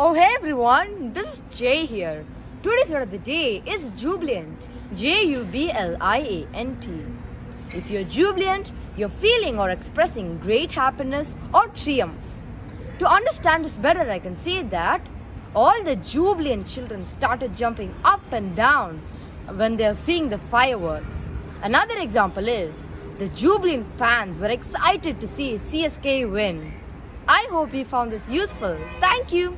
Oh hey everyone, this is Jay here. Today's word of the day is jubilant. J U B L I A N T. If you're jubilant, you're feeling or expressing great happiness or triumph. To understand this better, I can say that all the jubilant children started jumping up and down when they're seeing the fireworks. Another example is the jubilant fans were excited to see CSK win. I hope you found this useful. Thank you.